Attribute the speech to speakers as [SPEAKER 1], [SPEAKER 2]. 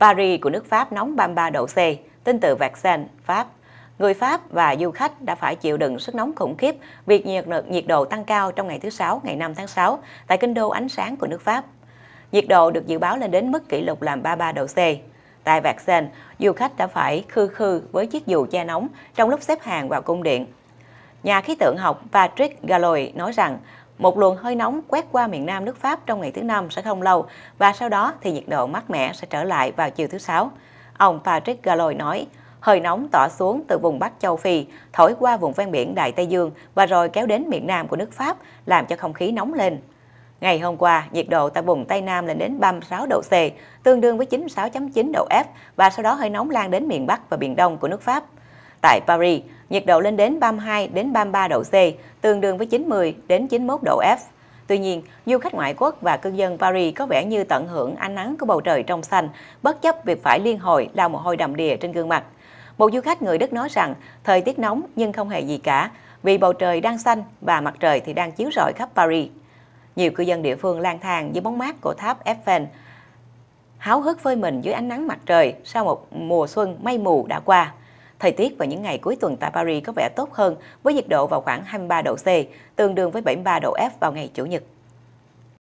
[SPEAKER 1] Paris của nước Pháp nóng 33 độ C, tin từ Vaxen, Pháp. Người Pháp và du khách đã phải chịu đựng sức nóng khủng khiếp việc nhiệt, nhiệt độ tăng cao trong ngày thứ Sáu, ngày 5 tháng 6 tại kinh đô ánh sáng của nước Pháp. Nhiệt độ được dự báo lên đến mức kỷ lục làm 33 độ C. Tại Vaxen, du khách đã phải khư khư với chiếc dù che nóng trong lúc xếp hàng vào cung điện. Nhà khí tượng học Patrick Galloy nói rằng một luồng hơi nóng quét qua miền Nam nước Pháp trong ngày thứ Năm sẽ không lâu và sau đó thì nhiệt độ mát mẻ sẽ trở lại vào chiều thứ Sáu. Ông Patrick Galloy nói, hơi nóng tỏa xuống từ vùng Bắc châu Phi, thổi qua vùng ven biển Đại Tây Dương và rồi kéo đến miền Nam của nước Pháp, làm cho không khí nóng lên. Ngày hôm qua, nhiệt độ tại vùng Tây Nam lên đến 36 độ C, tương đương với 96.9 độ F và sau đó hơi nóng lan đến miền Bắc và miền Đông của nước Pháp. Tại Paris, nhiệt độ lên đến 32 đến 33 độ C, tương đương với 90 đến 91 độ F. Tuy nhiên, du khách ngoại quốc và cư dân Paris có vẻ như tận hưởng ánh nắng của bầu trời trong xanh, bất chấp việc phải liên hồi lau mồ hôi đầm đìa trên gương mặt. Một du khách người Đức nói rằng thời tiết nóng nhưng không hề gì cả, vì bầu trời đang xanh và mặt trời thì đang chiếu rọi khắp Paris. Nhiều cư dân địa phương lang thang dưới bóng mát của tháp Eiffel, háo hức phơi mình dưới ánh nắng mặt trời sau một mùa xuân mây mù đã qua. Thời tiết vào những ngày cuối tuần tại Paris có vẻ tốt hơn với nhiệt độ vào khoảng 23 độ C, tương đương với 73 độ F vào ngày Chủ nhật.